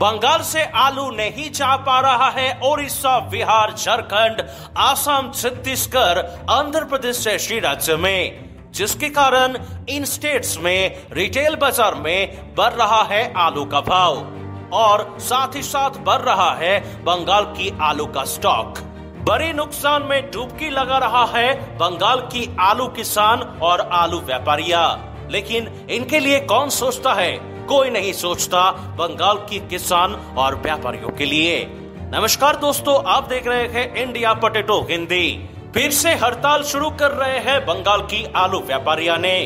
बंगाल से आलू नहीं जा पा रहा है, ओडिशा, बिहार, झारखंड, आसाम, छत्तीसगढ़ आंध्र प्रदेश जैसी राज्य में, जिसके कारण इन स्टेट्स में रिटेल बाज़ार में बढ़ रहा है आलू का भाव, और साथ ही साथ बढ़ रहा है बंगाल की आलू का स्टॉक बड़े नुकसान में डुबकी लगा रहा है बंगाल की आलू किसान और आलू व्यापारिया। लेकिन इनके लिए कौन सोचता है? कोई नहीं सोचता बंगाल की किसान और व्यापारियों के लिए। नमस्कार दोस्तों, आप देख रहे हैं इंडिया पोटेटो हिंदी। फिर से हड़ताल शुरू कर रहे हैं बंगाल की आलू व्यापारिया ने।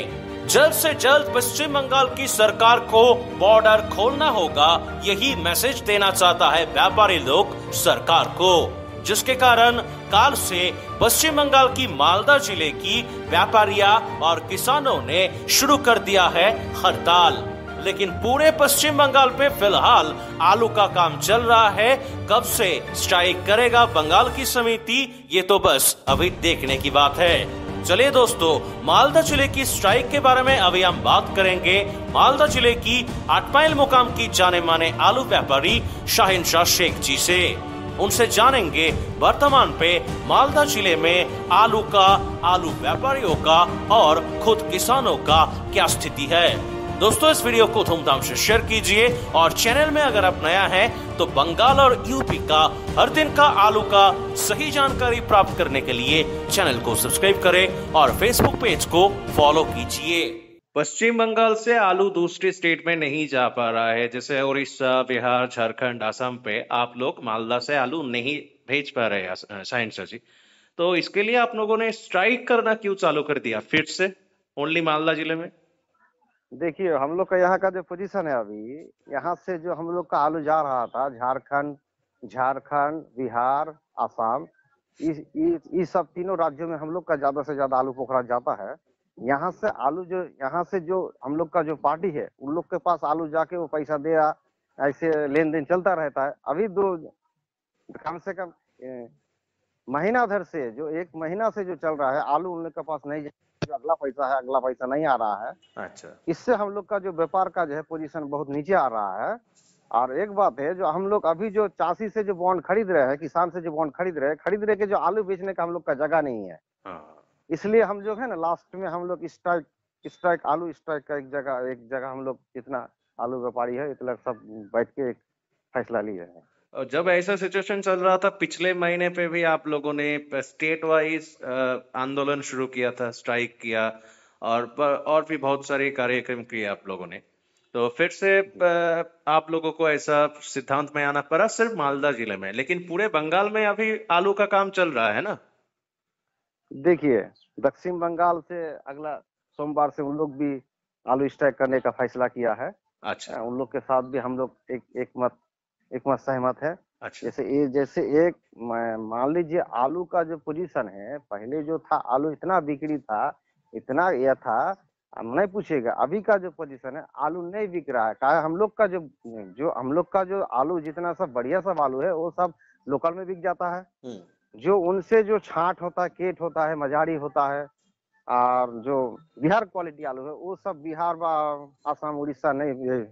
जल्द से जल्द पश्चिम बंगाल की सरकार को बॉर्डर खोलना होगा, यही मैसेज देना चाहता है व्यापारी लोग सरकार को, जिसके कारण काल से पश्चिम बंगाल की मालदा ज़िले की व्यापारिया और किसानों ने शुरू कर दिया है हड़ताल। लेकिन पूरे पश्चिम बंगाल पे फ़िलहाल आलू का काम चल रहा है। कब से स्ट्राइक करेगा बंगाल की समिति, ये तो बस अभी देखने की बात है। चलिए दोस्तों, मालदा ज़िले की स्ट्राइक के बारे में अभी हम बात करेंगे। मालदा ज़िले की आठमाइल मुकाम की जाने माने आलू व्यापारी शाहिन शाह शेख जी से। उनसे जानेंगे वर्तमान पे मालदा ज़िले में आलू का, आलू व्यापारियों का और खुद किसानों का क्या स्थिति है। दोस्तों, इस वीडियो को धूमधाम से शेयर कीजिए और चैनल में अगर आप नया हैं तो बंगाल और यूपी का, हर दिन का आलू का सही जानकारी प्राप्त करने के लिए चैनल को सब्सक्राइब करें और फेसबुक पेज को फॉलो कीजिए। पश्चिम बंगाल से आलू दूसरे स्टेट में नहीं जा पा रहा है। जैसे उड़ीसा बिहार, झारखंड, आसाम पे आप लोग मालदा से आलू नहीं भेज पा रहे साइंस जी। तो इसके लिए आप लोगों ने स्ट्राइक करना क्यों चालू कर दिया? फिर से? ओनली मालदा ज़िले में? देखिए, हम लोग का यहाँ का जो पोजीशन है अभी, यहाँ से जो हम लोग का आलू जा रहा था, झारखंड झारखंड, बिहार, आसाम, इस इस सब तीनों राज्यों में हम लोग का ज़्यादा से ज़्यादा आलू पोखरा जाता है। यहाँ से आलू जो, यहाँ से जो हम लोग का जो पार्टी है, उन लोग के पास आलू जाके वो पैसा दे रहा, ऐसे लेन देन चलता रहता है। अभी दो, कम से कम महीना भर से जो एक महीना से जो चल रहा है आलू उन लोग के पास नहीं जो अगला पैसा है अगला पैसा नहीं आ रहा है। अच्छा। इससे हम लोग का जो व्यापार का जो है पोजीशन बहुत नीचे आ रहा है। और एक बात है जो हम लोग अभी जो चासी से जो बॉन्ड खरीद रहे हैं किसान से जो बॉन्ड खरीद रहे हैं खरीद रहे के जो आलू बेचने का हम लोग का जगह नहीं है। हाँ। इसलिए हम जो है ना लास्ट में हम लोग स्ट्राइक स्ट्राइक आलू स्ट्राइक का एक जगह एक जगह हम लोग जितना आलू व्यापारी है इतना सब बैठ के एक फैसला लिए हैं। जब ऐसा सिचुएशन चल रहा था पिछले महीने पे भी आप लोगों ने स्टेट वाइज आंदोलन शुरू किया था स्ट्राइक किया और और भी बहुत सारे कार्यक्रम किए आप लोगों ने। तो फिर से आप लोगों को ऐसा सिद्धांत में आना पड़ा सिर्फ़ मालदा ज़िले में लेकिन पूरे बंगाल में अभी आलू का काम चल रहा है ना? देखिए दक्षिण बंगाल से अगला सोमवार से उन लोग भी आलू स्ट्राइक करने का फैसला किया है। अच्छा। उन लोग के साथ भी हम लोग एक एक मत एक मत सहमत है। अच्छा। जैसे ये जैसे एक मान लीजिए आलू का जो पोजीशन है पहले जो था आलू इतना बिक्री था इतना यह था हम नहीं पूछेगा अभी का जो पोजीशन है आलू नहीं बिक रहा है। कहा हम लोग का जो जो हम लोग का जो आलू जितना सब बढ़िया सब आलू है वो सब लोकल में बिक जाता है। हम्म। जो उनसे जो छाट होता है केट होता है मजारी होता है और जो बिहार क्वालिटी आलू है वो सब बिहार व आसाम उड़ीसा नहीं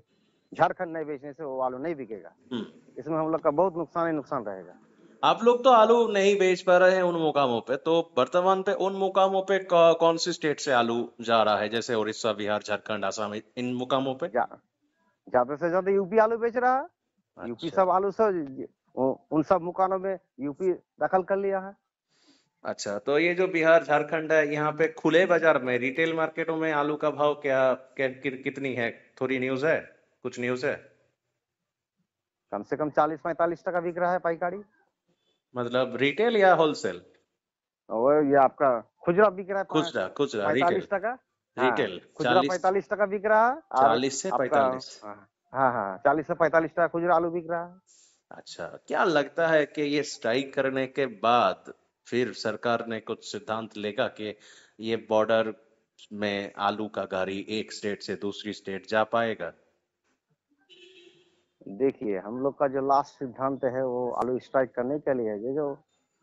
झारखंड नहीं बेचने से वो आलू नहीं बिकेगा। हम्म। इसमें हम लोग का बहुत नुकसान ही नुकसान रहेगा। आप लोग तो आलू नहीं बेच पा रहे हैं उन मुकामों पे तो वर्तमान पे उन मुकामों पे कौन सी स्टेट से आलू जा रहा है? जैसे उड़ीसा बिहार झारखंड आसाम इन मुकामों पे? ज़्यादा से ज़्यादा यूपी आलू बेच रहा है। अच्छा। यूपी सब आलू सब उन सब मुकानों में यूपी दखल कर लिया है। अच्छा तो ये जो बिहार झारखंड है यहाँ पे खुले बाज़ार में रिटेल मार्केटों में आलू का भाव क्या, क्या कि, कितनी है? थोड़ी न्यूज़ है। कुछ न्यूज़ है? कम से कम चालीस पैंतालीस टका बिक रहा है पाइकारी मतलब रिटेल या होलसेल और ये आपका खुजरा बिक रहा है खुजरा खुजरा पैतालीस टका? रिटेल हाँ, खुजरा पैतालीस टका बिक रहा है। चालीस से पैतालीस। हाँ, हाँ हाँ चालीस से पैतालीस टका खुजरा आलू बिक रहा है। अच्छा क्या लगता है कि ये स्ट्राइक करने के बाद फिर सरकार ने कुछ सिद्धांत लेगा कि ये बॉर्डर में आलू का गाड़ी एक स्टेट से दूसरी स्टेट जा पाएगा? देखिए हम लोग का जो लास्ट सिद्धांत है वो आलू स्ट्राइक करने के लिए है। जो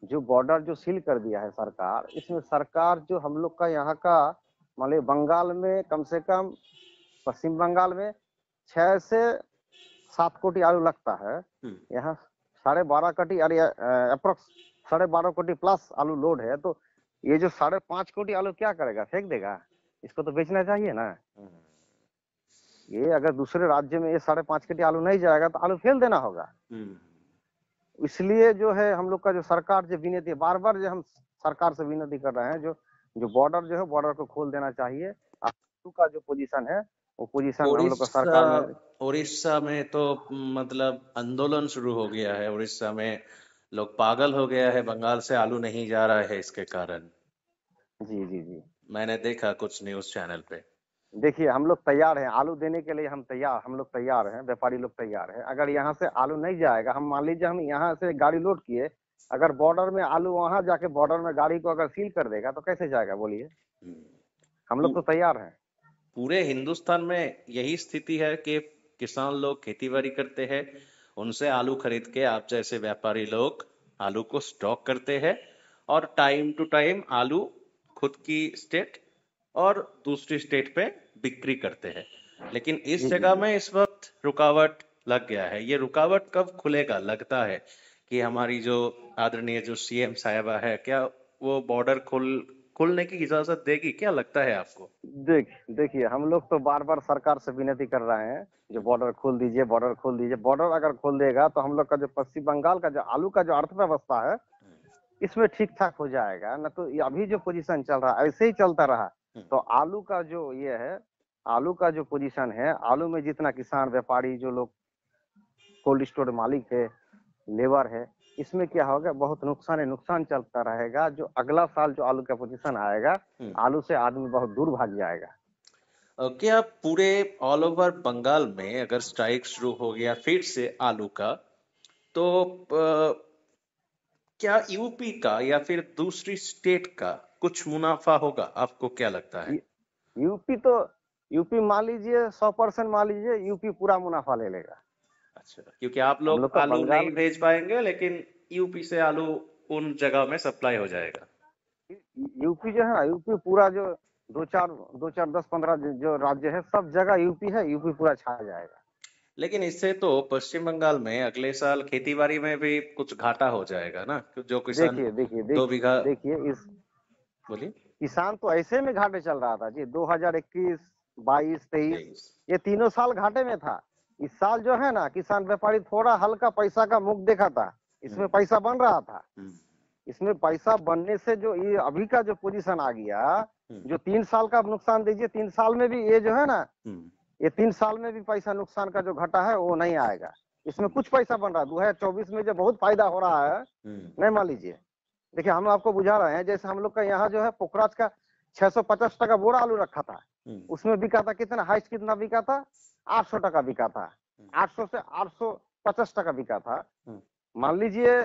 जो बॉर्डर जो सील कर दिया है सरकार इसमें सरकार जो हम लोग का यहाँ का मान बंगाल में कम से कम पश्चिम बंगाल में छह से सात कोटी आलू लगता है। हम्म, यहाँ साढ़े बारह कोटी अरे अप्रोक्स साढ़े बारह कोटी प्लस आलू लोड है। तो ये जो साढ़े पाँच कोटी आलू क्या करेगा? फेंक देगा। इसको तो बेचना चाहिए ना। हम्म, ये अगर दूसरे राज्य में ये साढ़े पाँच कोटी आलू नहीं जाएगा तो आलू फेल देना होगा। हम्म, इसलिए जो है हम लोग का जो सरकार जो विनती है बार बार जो हम सरकार से विनती कर रहे हैं जो जो बॉर्डर जो है बॉर्डर को खोल देना चाहिए। आलू का जो पोजीशन है वो पोजीशन हम लोग का सरकार उड़ीसा में तो मतलब आंदोलन शुरू हो गया है। उड़ीसा में लोग पागल हो गया है बंगाल से आलू नहीं जा रहा है इसके कारण। जी जी जी। मैंने देखा कुछ न्यूज़ चैनल पे। देखिए हम लोग तैयार हैं। आलू देने के लिए हम तैयार हम लोग तैयार हैं व्यापारी लोग तैयार हैं। अगर यहाँ से आलू नहीं जाएगा हम मान लीजिए हम यहाँ से गाड़ी लोड किए अगर बॉर्डर में आलू वहाँ जाके बॉर्डर में गाड़ी को अगर सील कर देगा तो कैसे जाएगा? बोलिए। हम्म, हम लोग तो तैयार हैं। पूरे हिंदुस्तान में यही स्थिति है कि किसान लोग खेती करते हैं उनसे आलू खरीद के आप जैसे व्यापारी लोग आलू को स्टॉक करते हैं और टाइम टू टाइम आलू खुद की स्टेट और दूसरी स्टेट पे बिक्री करते हैं। लेकिन इस जगह में इस वक्त रुकावट लग गया है। ये रुकावट कब खुलेगा? लगता है कि हमारी जो आदरणीय जो सीएम साहिबा है क्या वो बॉर्डर खोल खोलने की इजाज़त देगी? क्या लगता है आपको? देख देखिए हम लोग तो बार बार सरकार से विनती कर रहे हैं जो बॉर्डर खोल दीजिए बॉर्डर खोल दीजिए। बॉर्डर अगर खोल देगा तो हम लोग का जो पश्चिम बंगाल का जो आलू का जो अर्थव्यवस्था है इसमें ठीक ठाक हो जाएगा। न तो अभी जो पोजीशन चल रहा है ऐसे ही चलता रहा। तो आलू का जो ये है आलू का जो पोजीशन है आलू में जितना किसान व्यापारी जो लोग कोल्ड स्टोर मालिक है लेबर है इसमें क्या होगा बहुत नुकसान है नुकसान चलता रहेगा जो अगला साल जो आलू का पोजीशन आएगा हम्म। आलू से आदमी बहुत दूर भाग जाएगा क्या पूरे ऑल ओवर बंगाल में अगर स्ट्राइक शुरू हो गया फिर से आलू का तो क्या यूपी का या फिर दूसरी स्टेट का कुछ मुनाफा होगा आपको क्या लगता है? यूपी तो यूपी मान लीजिए सौ परसेंट मान लीजिए यूपी पूरा मुनाफा ले लेगा। अच्छा क्योंकि आप लोग लोग का आलू नहीं भेज पाएँगे लेकिन यूपी से आलू उन जगह में सप्लाई हो जाएगा। यूपी जो है ना यूपी पूरा जो दो चार दो चार दस पंद्रह जो- राज्य है सब जगह यूपी है यूपी पूरा छा जाएगा। लेकिन इससे तो पश्चिम बंगाल में अगले साल खेती बाड़ी में भी कुछ घाटा हो जाएगा ना? जो किसान देखिए देखिए दो बीघा देखिए इस बोलिए। किसान तो ऐसे में घाटे चल रहा था जी 2021 22 23 तेईस। ये तीनों साल घाटे में था। इस साल जो है ना किसान व्यापारी थोड़ा हल्का पैसा का मुख देखा था इसमें हम्म। पैसा बन रहा था। हम्म, इसमें पैसा बनने से जो ये अभी का जो पोजीशन आ गया हम्म, जो तीन साल का नुकसान दीजिए तीन साल में भी ये जो है ना ये तीन साल में भी पैसा नुकसान का जो घटा है वो नहीं आएगा। इसमें कुछ पैसा बन रहा है। दो हज़ार चौबीस में जो बहुत फ़ायदा हो रहा है नहीं मान लीजिए। देखिए हम आपको बुझा रहे हैं जैसे हम लोग का यहाँ जो है पोखराज का छह सौ पचास टका बोरा आलू रखा था। हम्म, उसमें बिका था कितना? हाइस्ट कितना बिका था? आठ सौ टका बिका था। आठ सौ से आठ सौ पचास टका बिका था। हम्म। मान लीजिए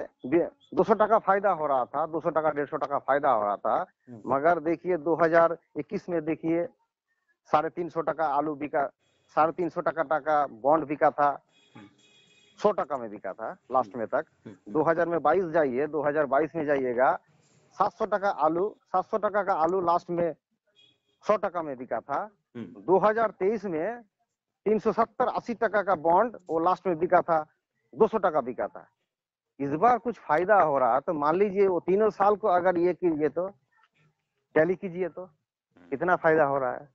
दो सौ टका फ़ायदा हो रहा था दो सौ टका डेढ़ सौ टका फ़ायदा हो रहा था हम्म। मगर देखिए 2021 में देखिए साढ़े तीन सौ टका आलू बिका साढ़े तीन सौ टका टका बॉन्ड बिका था। हम्म। सौ टका में बिका था लास्ट में तक। हम्म, 2000 में 22 जाइए 2022 में जाइएगा। 700 टका आलू 700 टका का आलू लास्ट में 100 टका में बिका था। हम्म, 2023 में 370 80 टका का बॉन्ड वो लास्ट में बिका था 200 टका बिका था। इस बार कुछ फ़ायदा हो रहा तो मान लीजिए वो तीनों साल को अगर ये कीजिए तो टैली कीजिए तो कितना फ़ायदा हो रहा है?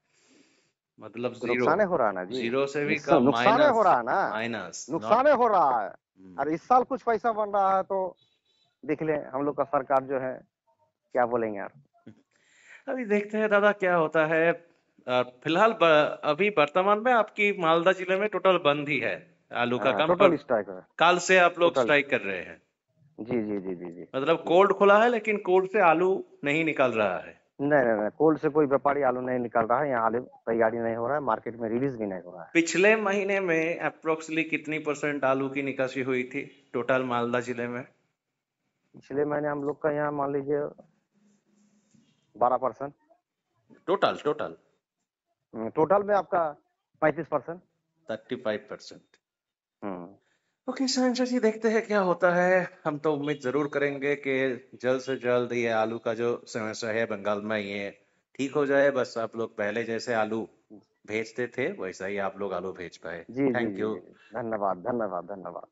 मतलब तो ज़ीरो हो रहा है ना जी? ज़ीरो से भी कम नुकसाने हो रहा है ना? माइनस नुकसाने हो रहा है। और इस साल कुछ पैसा बन रहा है तो देख ले हम लोग का सरकार जो है क्या बोलेंगे यार? अभी देखते हैं दादा क्या होता है। फ़िलहाल अभी वर्तमान में आपकी मालदा ज़िले में टोटल बंद ही है आलू का काम टोटल स्ट्राइक है। कल से आप लोग स्ट्राइक कर रहे हैं। जी जी जी जी जी। मतलब कोल्ड खुला है लेकिन कोल्ड से आलू नहीं निकल रहा है। नहीं नहीं नहीं कोल्ड से कोई व्यापारी आलू नहीं निकल रहा है यहाँ आलू तैयारी नहीं हो रहा है मार्केट में रिलीज़ भी नहीं हो रहा है। पिछले महीने में अप्रोक्सली कितनी परसेंट आलू की निकासी हुई थी टोटल मालदा ज़िले में? पिछले महीने हम लोग का यहाँ मान लीजिए बारह परसेंट टोटल टोटल टोटल में आपका पैंतीस percent thirty five percent okay Sanjay ji देखते हैं क्या होता है। हम तो उम्मीद ज़रूर करेंगे कि जल्द से जल्द ये आलू का जो समस्या है बंगाल में ये ठीक हो जाए। बस आप लोग पहले जैसे आलू भेजते थे वैसा ही आप लोग आलू भेज पाए। जी जी थैंक जी यू जी। धन्यवाद धन्यवाद धन्यवाद।